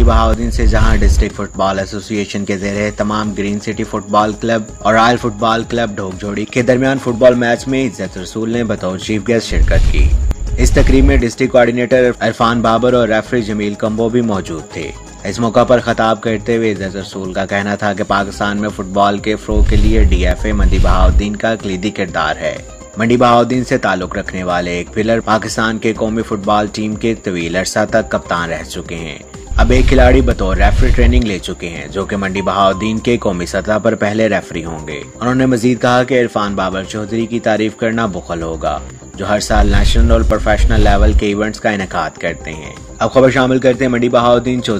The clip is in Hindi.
मंडी बहाउद्दीन से जहाँ डिस्ट्रिक्ट फुटबॉल एसोसिएशन के जेर तमाम ग्रीन सिटी फुटबॉल क्लब और रॉयल फुटबॉल क्लब ढोकझोड़ी के दरमियान फुटबॉल मैच में इज़्ज़त रसूल ने बतौर चीफ गेस्ट शिरकत की। इस तकरीब में डिस्ट्रिक्ट कोऑर्डिनेटर इरफान बाबर और रेफरी जमील कम्बो भी मौजूद थे। इस मौका पर खताब करते हुए इज़्ज़त रसूल का कहना था कि पाकिस्तान में फुटबॉल के फ्रो के लिए डीएफए मंदी बहाउद्दीन का कलीदी किरदार है। मंडी बहाउद्दीन से ताल्लुक रखने वाले एक पिलर पाकिस्तान के कौमी फुटबॉल टीम के तवील अरसा तक कप्तान रह चुके हैं। अब एक खिलाड़ी बतौर रेफरी ट्रेनिंग ले चुके हैं, जो कि मंडी बहाउद्दीन के कौमी सतह पर पहले रेफरी होंगे। उन्होंने मजीद कहा कि इरफान बाबर चौधरी की तारीफ़ करना बुखल होगा, जो हर साल नेशनल और प्रोफेशनल लेवल के इवेंट्स का इनका करते हैं। अब खबर शामिल करते हैं मंडी बहाउद्दीन चौधरी